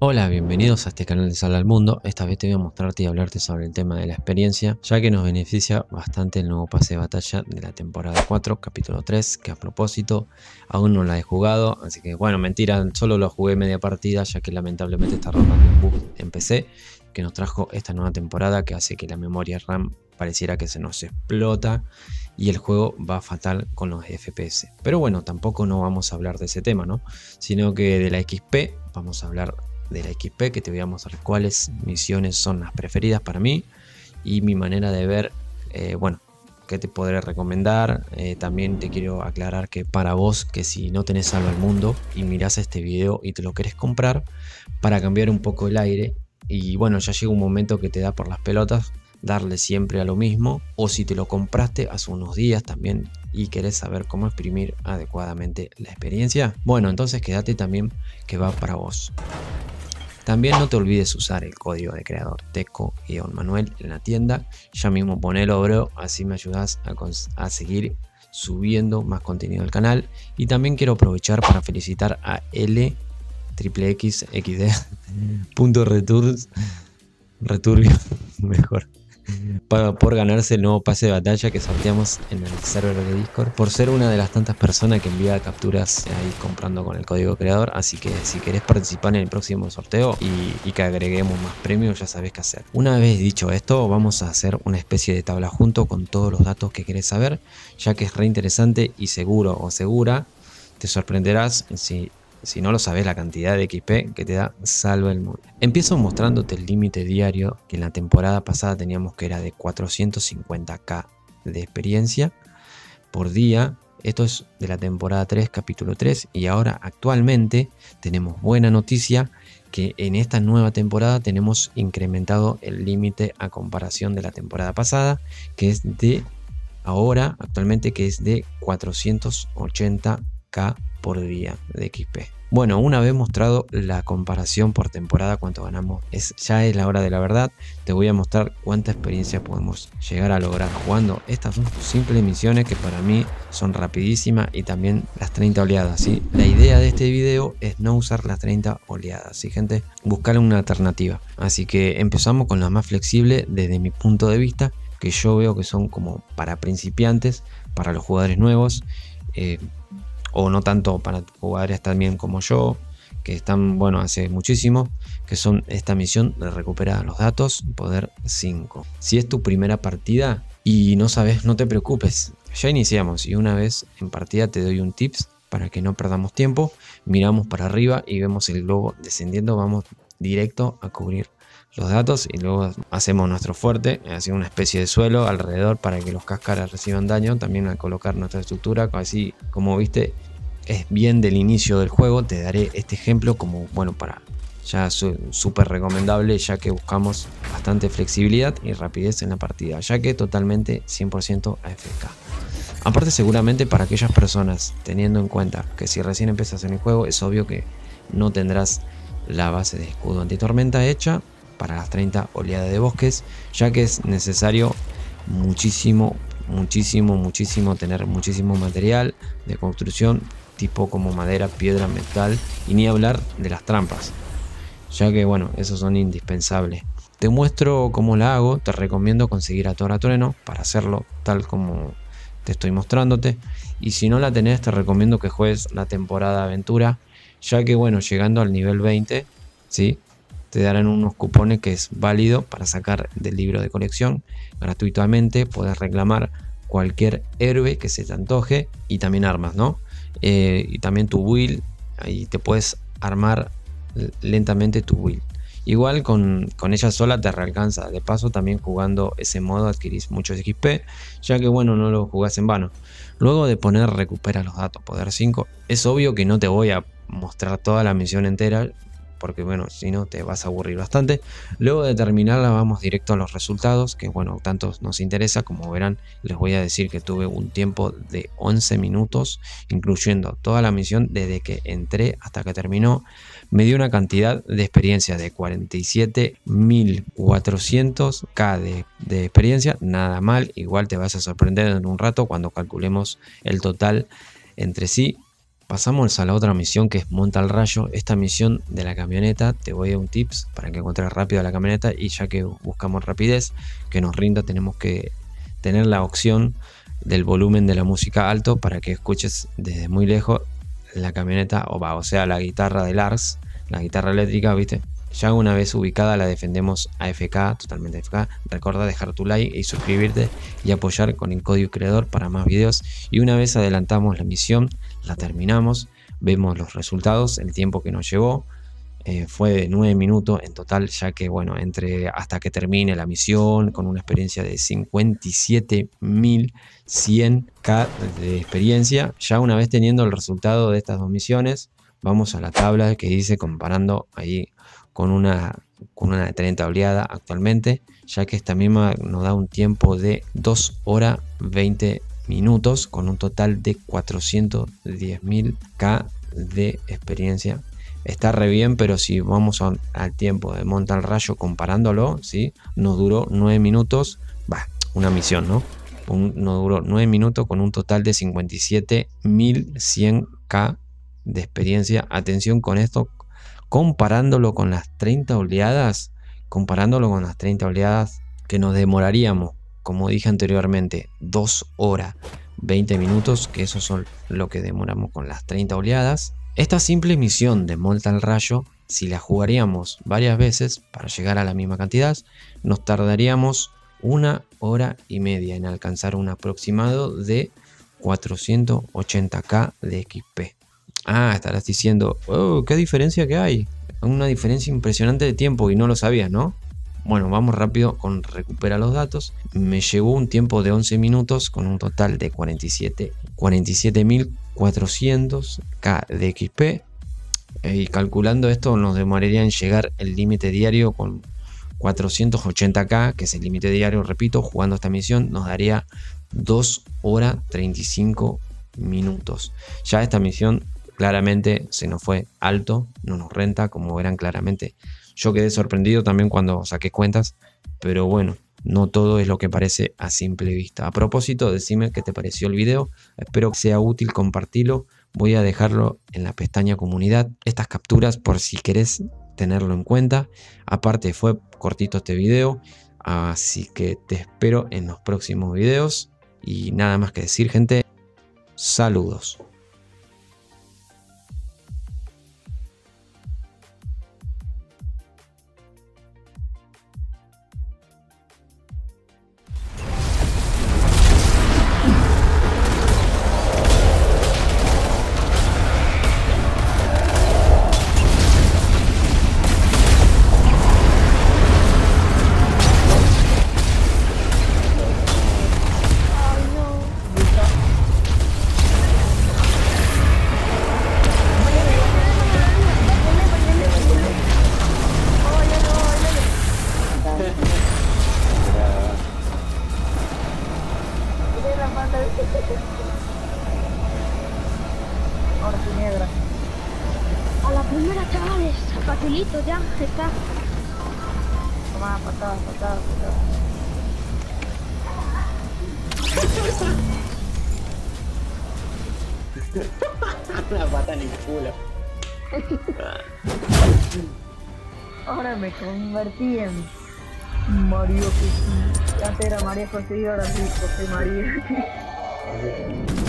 Hola, bienvenidos a este canal de Sala al Mundo. Esta vez te voy a mostrarte y hablarte sobre el tema de la experiencia, ya que nos beneficia bastante el nuevo pase de batalla de la temporada 4, capítulo 3, que a propósito aún no la he jugado, así que bueno, mentira, solo lo jugué media partida, ya que lamentablemente está rodando un bug en PC, que nos trajo esta nueva temporada que hace que la memoria RAM pareciera que se nos explota y el juego va fatal con los FPS. Pero bueno, tampoco no vamos a hablar de ese tema, ¿no? Sino que de la XP vamos a hablar de la XP que te voy a mostrar cuáles misiones son las preferidas para mí y mi manera de ver, eh, bueno, qué te podré recomendar. Eh, también te quiero aclarar que para vos que si no tenés algo al mundo y mirás este video y te lo querés comprar para cambiar un poco el aire y bueno, ya llega un momento que te da por las pelotas darle siempre a lo mismo o si te lo compraste hace unos días también y querés saber cómo exprimir adecuadamente la experiencia, bueno, entonces quédate también que va para vos. También no te olvides usar el código de creador teco-manuel en la tienda. Ya mismo ponelo bro, así me ayudas a, seguir subiendo más contenido al canal. Y también quiero aprovechar para felicitar a L returbio mejor por ganarse el nuevo pase de batalla que sorteamos en el server de Discord, por ser una de las tantas personas que envía capturas ahí comprando con el código creador. Así que si querés participar en el próximo sorteo y, que agreguemos más premios, ya sabés qué hacer. Una vez dicho esto, vamos a hacer una especie de tabla junto con todos los datos que querés saber, ya que es re interesante y seguro o segura. Te sorprenderás si si no lo sabes la cantidad de XP que te da Salva el Mundo. Empiezo mostrándote el límite diario que en la temporada pasada teníamos que era de 450k de experiencia por día. Esto es de la temporada 3, capítulo 3. Y ahora actualmente tenemos buena noticia que en esta nueva temporada tenemos incrementado el límite a comparación de la temporada pasada, que es de ahora actualmente que es de 480k por día de XP. Bueno, una vez mostrado la comparación por temporada, cuánto ganamos, es, ya es la hora de la verdad. Te voy a mostrar cuánta experiencia podemos llegar a lograr jugando. Estas son simples misiones que para mí son rapidísimas y también las 30 oleadas. ¿sí? La idea de este video es no usar las 30 oleadas, ¿sí, gente? Buscar una alternativa. Así que empezamos con la más flexible desde mi punto de vista, que yo veo que son como para principiantes, para los jugadores nuevos. Eh, o no tanto para jugadores también como yo, que están, bueno, hace muchísimo, que son esta misión de recuperar los datos, poder 5. Si es tu primera partida y no sabes, no te preocupes, ya iniciamos y una vez en partida te doy un tips para que no perdamos tiempo, miramos para arriba y vemos el globo descendiendo, vamos directo a cubrir los datos y luego hacemos nuestro fuerte, así una especie de suelo alrededor para que los cáscaras reciban daño, también al colocar nuestra estructura, así como viste es bien del inicio del juego, te daré este ejemplo como bueno para ya súper recomendable ya que buscamos bastante flexibilidad y rapidez en la partida, ya que totalmente 100% AFK. Aparte seguramente para aquellas personas, teniendo en cuenta que si recién empiezas en el juego, es obvio que no tendrás la base de escudo antitormenta hecha para las 30 oleadas de bosques, ya que es necesario muchísimo, muchísimo, muchísimo tener muchísimo material de construcción, tipo como madera, piedra, metal, y ni hablar de las trampas, ya que bueno, esos son indispensables. Te muestro cómo la hago, te recomiendo conseguir a Tora Trueno para hacerlo tal como te estoy mostrándote. Y si no la tenés, te recomiendo que juegues la temporada aventura, ya que bueno, llegando al nivel 20, ¿sí? Te darán unos cupones que es válido para sacar del libro de colección gratuitamente. Puedes reclamar cualquier héroe que se te antoje y también armas, ¿no? Eh, y también tu build, ahí te puedes armar lentamente tu build. Igual con, con, ella sola te realcanza. De paso, también jugando ese modo adquirís muchos XP, ya que bueno, no lo jugás en vano. Luego de poner recupera los datos, poder 5, es obvio que no te voy a mostrar toda la misión entera, porque bueno, si no te vas a aburrir bastante. Luego de terminarla vamos directo a los resultados, que bueno, tanto nos interesa, como verán, les voy a decir que tuve un tiempo de 11 minutos, incluyendo toda la misión desde que entré hasta que terminó. Me dio una cantidad de experiencia de 47.400k de, de experiencia, nada mal, igual te vas a sorprender en un rato cuando calculemos el total entre sí Pasamos a la otra misión que es Monta al Rayo. Esta misión de la camioneta, te voy a dar un tips para que encuentres rápido la camioneta y ya que buscamos rapidez, que nos rinda, tenemos que tener la opción del volumen de la música alto para que escuches desde muy lejos la camioneta o o sea, la guitarra de Lars, la guitarra eléctrica, ¿viste? Ya una vez ubicada la defendemos AFK, totalmente AFK. Recuerda dejar tu like y suscribirte y apoyar con el código creador para más videos. Y una vez adelantamos la misión, la terminamos, vemos los resultados, el tiempo que nos llevó. Eh, fue de 9 minutos en total, ya que bueno, entre hasta que termine la misión, con una experiencia de 57.100k de experiencia, ya una vez teniendo el resultado de estas dos misiones, vamos a la tabla que dice comparando ahí con una, con una de 30 oleada actualmente, ya que esta misma nos da un tiempo de 2 horas 20 minutos con un total de 410.000k de experiencia. Está re bien, pero si vamos al tiempo de monta al rayo comparándolo, ¿sí? nos duró 9 minutos, va, una misión, ¿no? nos duró 9 minutos con un total de 57.100k de experiencia. Atención con esto, comparándolo con las 30 oleadas, comparándolo con las 30 oleadas que nos demoraríamos, como dije anteriormente, 2 horas 20 minutos, que eso son lo que demoramos con las 30 oleadas. Esta simple misión de Molta Rayo, si la jugaríamos varias veces para llegar a la misma cantidad, nos tardaríamos una hora y media en alcanzar un aproximado de 480k de XP. Ah, estarás diciendo, oh, qué diferencia que hay. Una diferencia impresionante de tiempo y no lo sabías, ¿no? Bueno, vamos rápido con recupera los datos. Me llevó un tiempo de 11 minutos con un total de 47 47.400k de XP. Y calculando esto nos demoraría en llegar el límite diario con 480k, que es el límite diario, repito, jugando esta misión nos daría 2 horas 35 minutos. Ya esta misión claramente se nos fue alto, no nos renta, como verán claramente. Yo quedé sorprendido también cuando saqué cuentas, pero bueno, no todo es lo que parece a simple vista. A propósito, decime qué te pareció el video, espero que sea útil, compartirlo. Voy a dejarlo en la pestaña comunidad, estas capturas por si querés tenerlo en cuenta. Aparte fue cortito este video, así que te espero en los próximos videos. Y nada más que decir gente, saludos. Facilito ya, está. Toma, patada, patada, patada. Una pata en el culo. Ahora me convertí en Mario que Antes era María José y ahora sí, José María.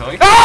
Chloe? Ah!